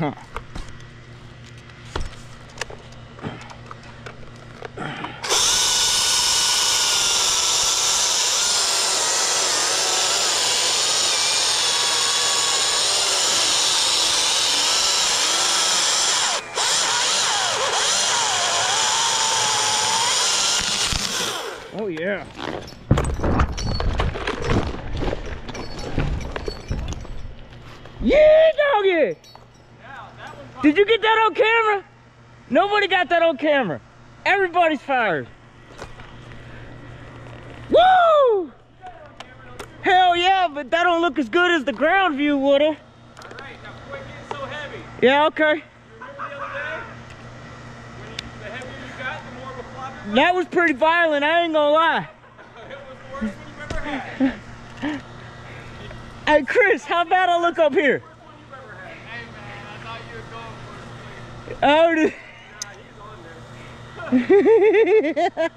Huh. Oh yeah. Yeah, doggy. Did you get that on camera? Nobody got that on camera. Everybody's fired. Woo! Hell yeah, but that don't look as good as the ground view would have. Alright, now quit getting so. Yeah, okay. Remember the other day? When you, the heavier you got, the more of a flop it was? That was pretty violent, I ain't gonna lie. It was the worst you've ever had. Hey Chris, how bad I look up here? Worst one you've ever had. Hey man, I thought you were going for a swing. Oh, there.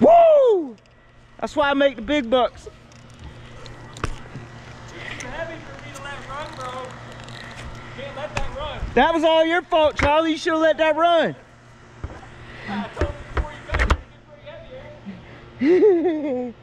Woo! That's why I make the big bucks. That was all your fault, Charlie. You should have let that run. I told you before you got it, it's pretty heavy,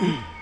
嗯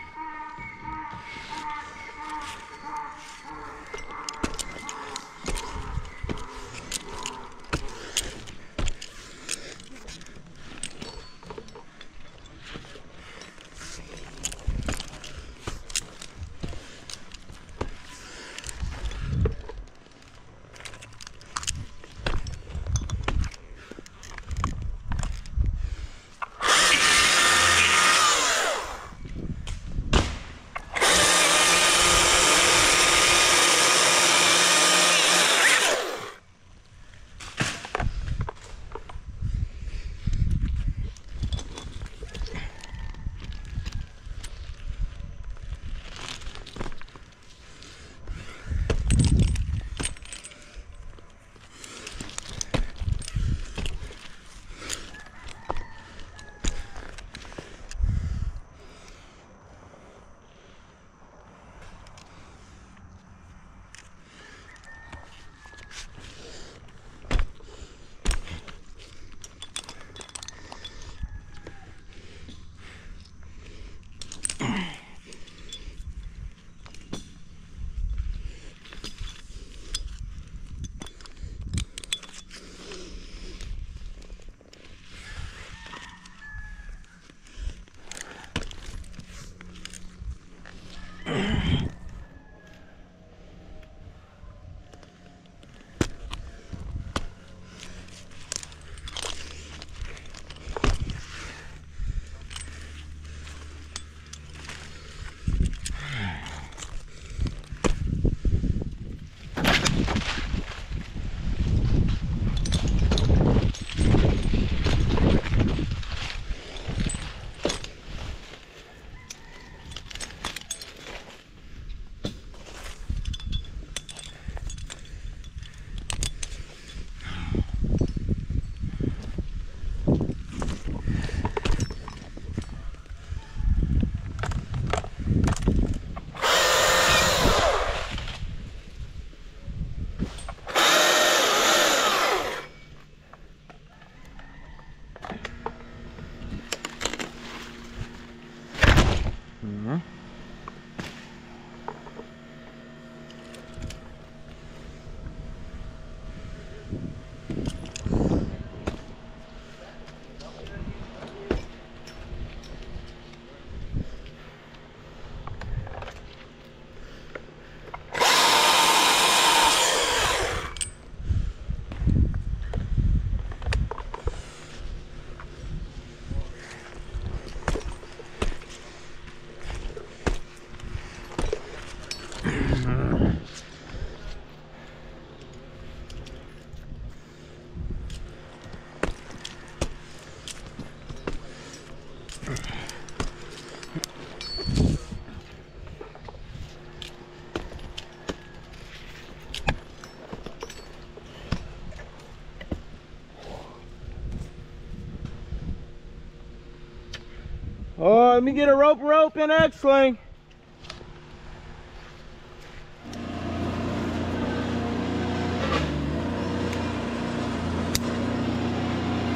me get a rope rope and X-Sling.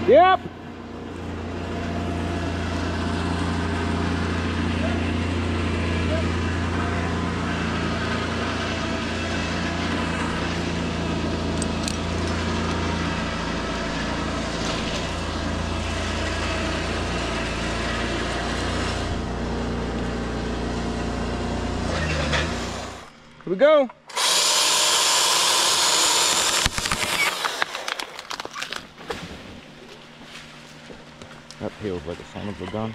Yep. We go. Uphill like a son of a gun.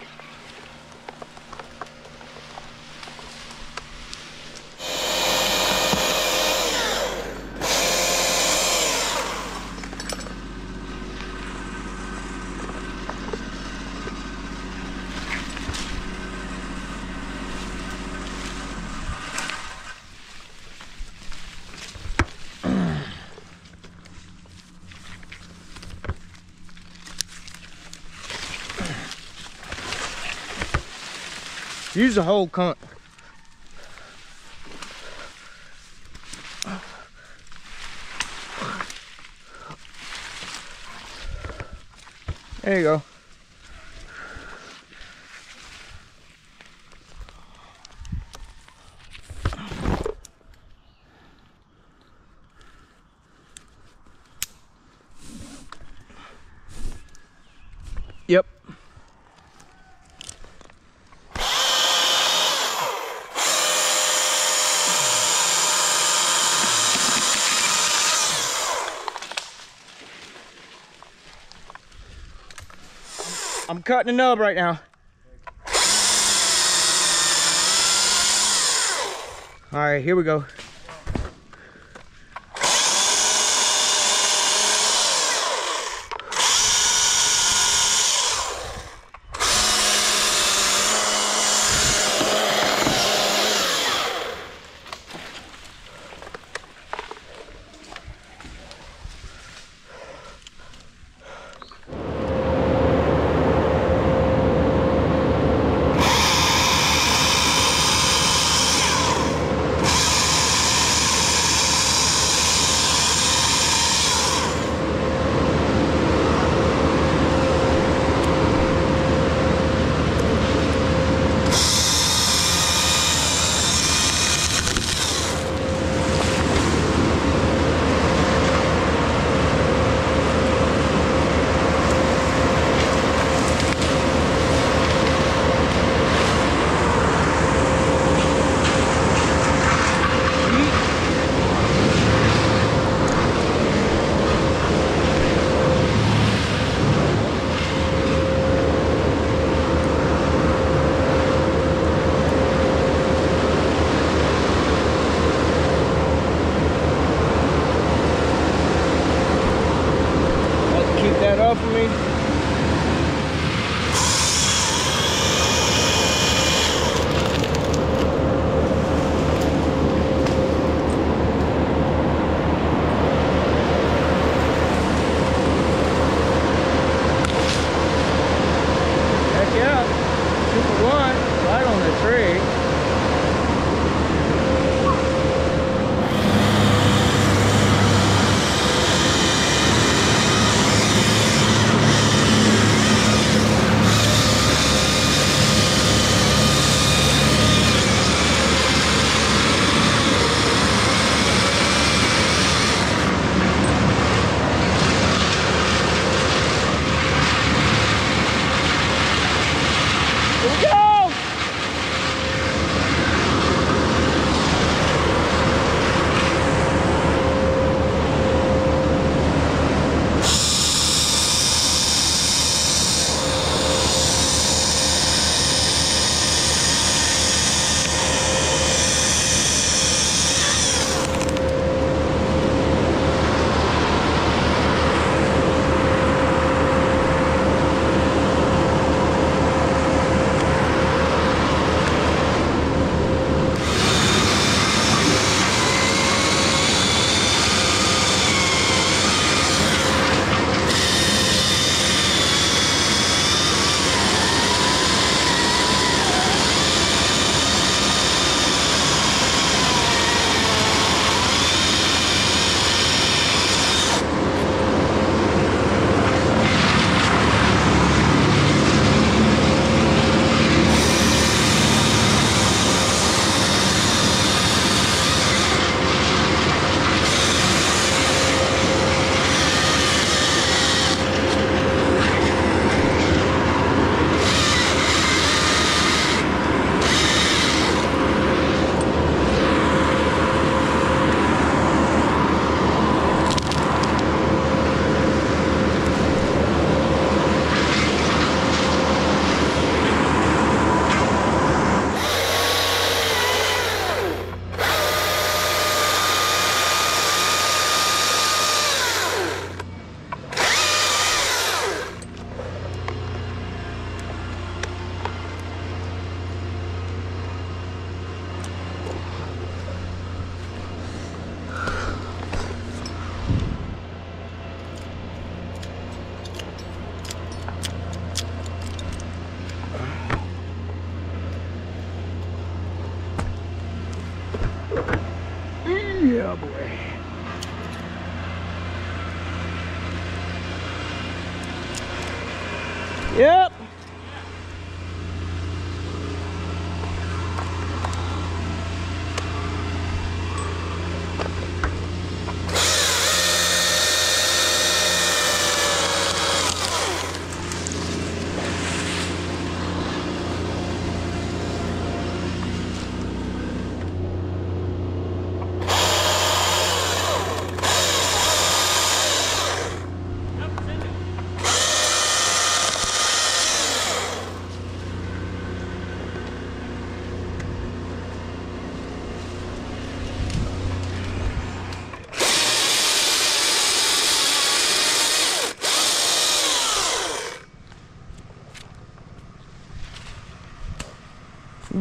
Use the whole cunt. There you go. Yep. I'm cutting a nub right now. All right, here we go.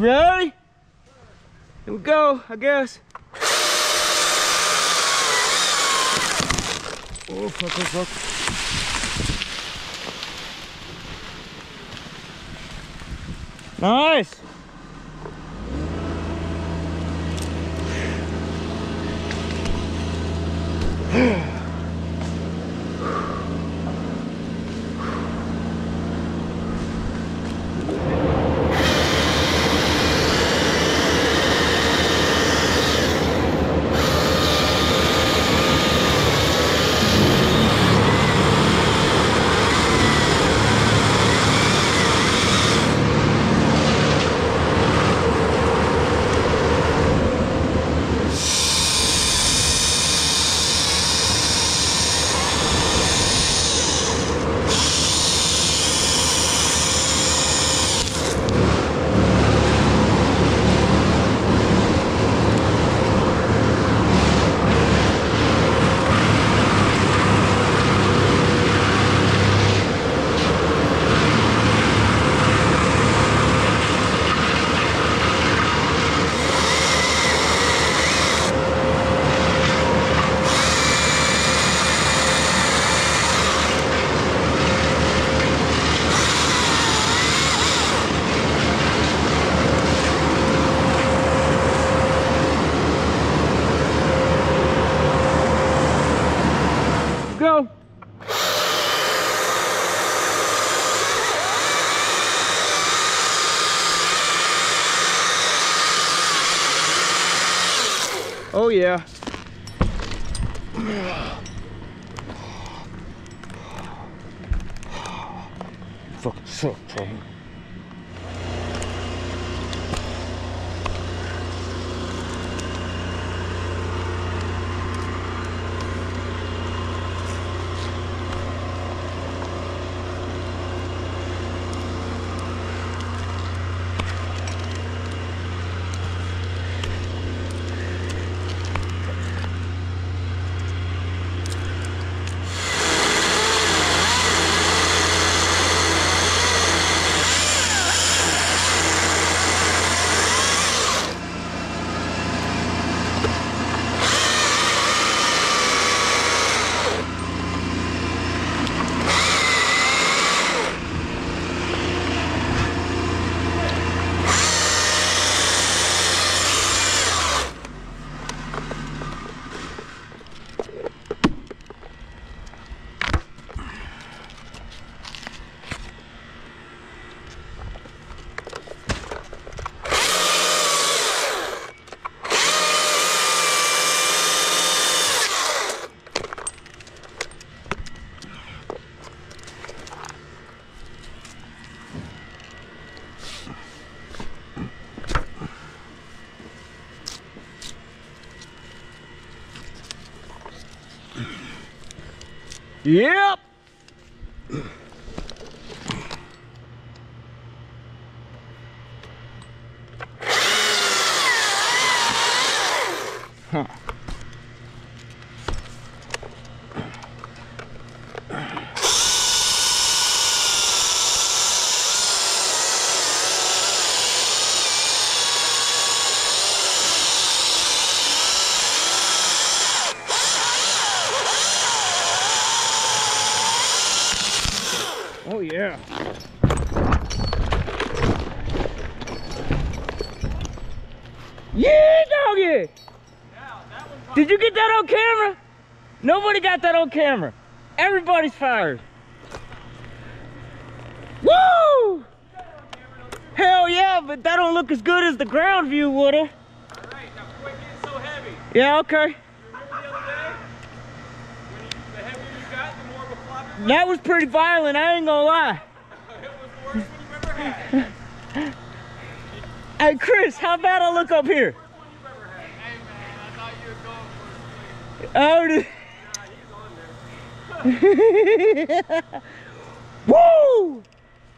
Ready? Here we go, I guess. Oh, fuck, fuck, fuck. Nice. Yep. Yeah. Yeah, doggy! Yeah, Did you get that on camera? Nobody got that on camera. Everybody's fired. Woo! Hell yeah, but that don't look as good as the ground view would've. Right, so yeah, okay. That was pretty violent, I ain't gonna lie. Hey Chris, how bad I look up here? Hey man. Oh. Woo!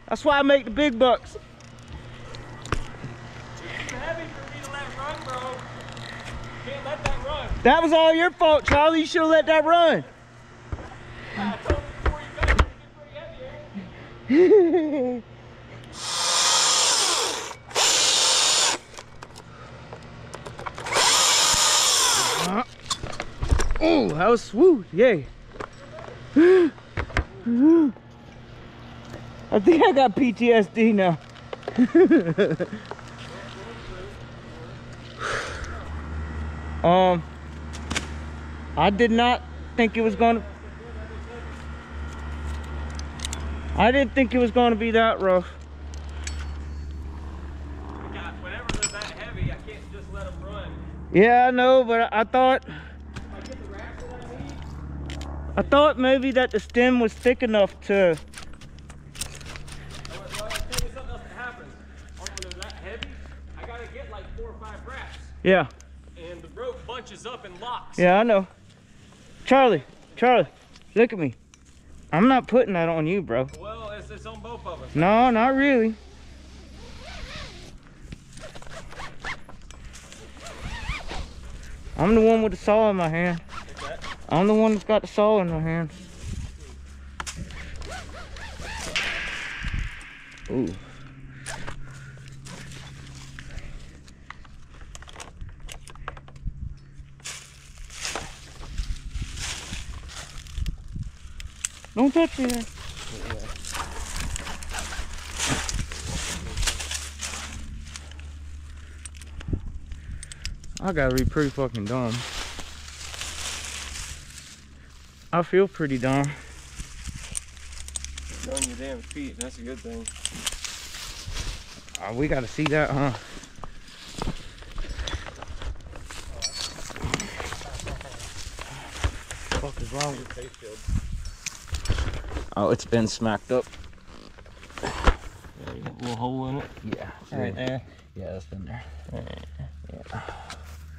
That's why I make the big bucks. That was all your fault, Charlie. You should have let that run. I told you before you got it, Aaron. Oh, that was smooth. Yay. I think I got PTSD now. um, I did not think it was gonna. I didn't think it was gonna be that rough. God, that heavy, I can't just let them run. Yeah, I know, but I thought I get the wraps that I thought maybe that the stem was thick enough to. Well, well, I'll tell you something else that happens. When they're that heavy, I gotta get like four or five wraps, Yeah, and the rope bunches up and locks. yeah, I know. Charlie, Charlie, look at me. I'm not putting that on you, bro. Well, it's, it's on both of us. No, not really. I'm the one with the saw in my hand. I'm the one that's got the saw in my hand. Ooh. Don't touch me there. I gotta be pretty fucking dumb. I feel pretty dumb. On your damn feet, that's a good thing. Oh, we gotta see that, huh? What is wrong with Face shield. Oh, it's been smacked up. Yeah, you got a little hole in it. Yeah. Right there. Yeah, it's been there. Yeah.